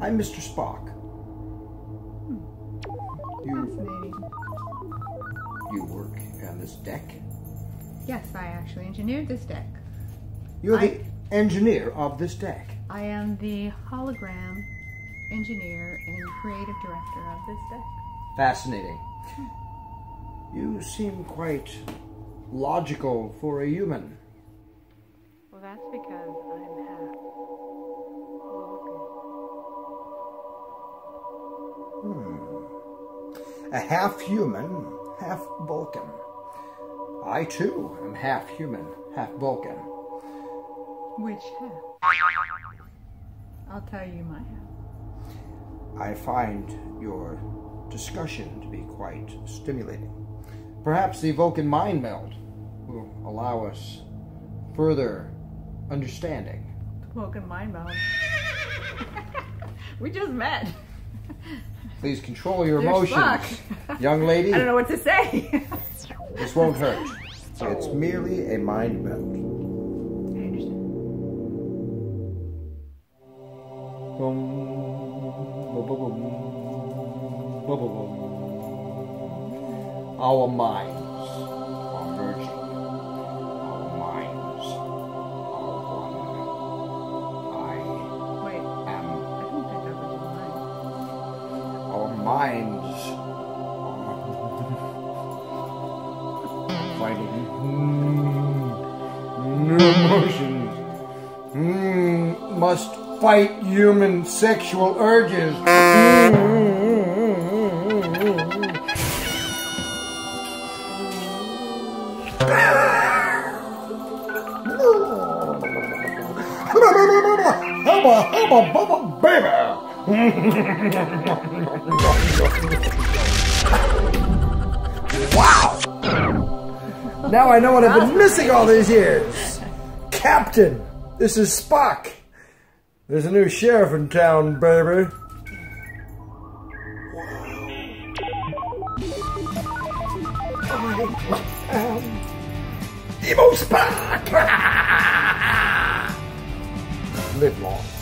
I'm Mr. Spock. Hmm. You, Fascinating. you work on this deck? Yes, I actually engineered this deck. You're the engineer of this deck. I am the hologram engineer and creative director of this deck. Fascinating. Hmm. You seem quite logical for a human. Well, that's because I'm A half human, half Vulcan. I too am half human, half Vulcan. Which half? I'll tell you my half. I find your discussion to be quite stimulating. Perhaps the Vulcan mind meld will allow us further understanding. Vulcan mind meld. we just met. Please control your You're emotions. stuck. Young lady, I don't know what to say. this won't hurt. It's merely a mind meld. I understand. Minds fighting. Mm, New emotions. Mm, must fight human sexual urges. Hubba, hubba, baby. Wow! Now I know what I've been missing all these years. Captain, this is Spock. There's a new sheriff in town, baby. Emo Spock! Live long.